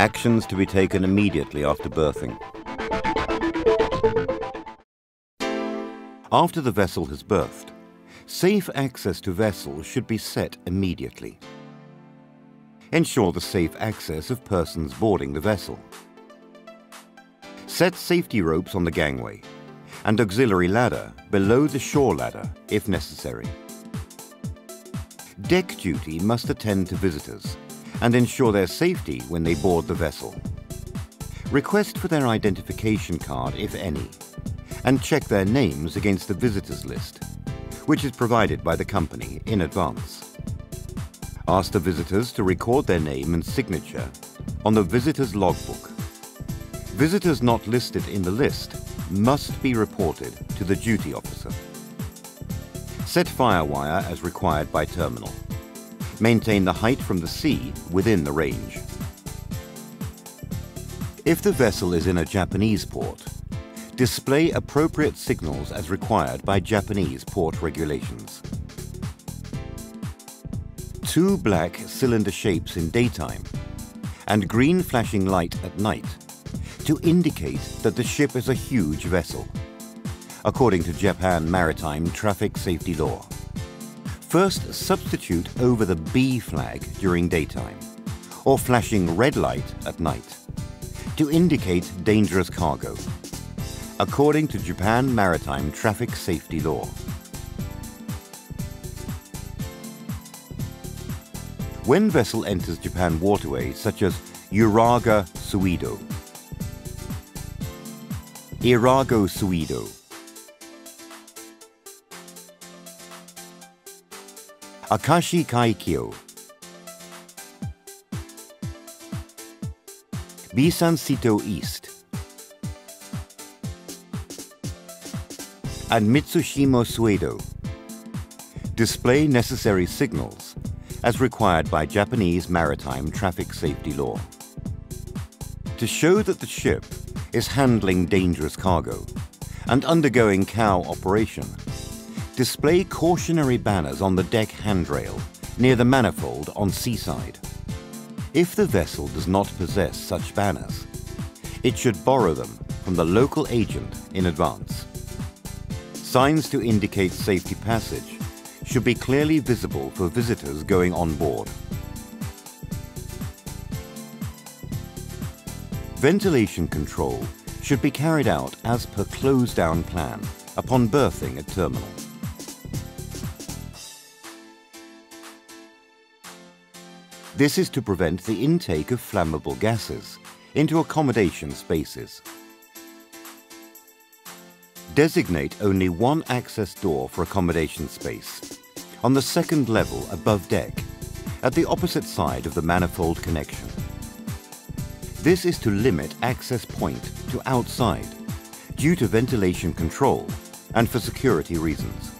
Actions to be taken immediately after berthing. After the vessel has berthed, safe access to vessels should be set immediately. Ensure the safe access of persons boarding the vessel. Set safety ropes on the gangway and auxiliary ladder below the shore ladder if necessary. Deck duty must attend to visitors and ensure their safety when they board the vessel. Request for their identification card, if any, and check their names against the visitors list, which is provided by the company in advance. Ask the visitors to record their name and signature on the visitor's logbook. Visitors not listed in the list must be reported to the duty officer. Set firewire as required by terminal. Maintain the height from the sea within the range. If the vessel is in a Japanese port, display appropriate signals as required by Japanese port regulations. Two black cylinder shapes in daytime and green flashing light at night to indicate that the ship is a huge vessel, according to Japan Maritime Traffic Safety Law. First, substitute over the B flag during daytime, or flashing red light at night, to indicate dangerous cargo, according to Japan Maritime Traffic Safety Law. When vessel enters Japan waterways such as Uraga Suido, Irago Suido, Akashi Kaikyo, Bisan Seto East, and Mitsushima Suedo. Display necessary signals as required by Japanese maritime traffic safety law. To show that the ship is handling dangerous cargo and undergoing cow operation, display cautionary banners on the deck handrail near the manifold on seaside. If the vessel does not possess such banners, it should borrow them from the local agent in advance. Signs to indicate safety passage should be clearly visible for visitors going on board. Ventilation control should be carried out as per close-down plan upon berthing at terminal. This is to prevent the intake of flammable gases into accommodation spaces. Designate only one access door for accommodation space on the second level above deck at the opposite side of the manifold connection. This is to limit access point to outside due to ventilation control and for security reasons.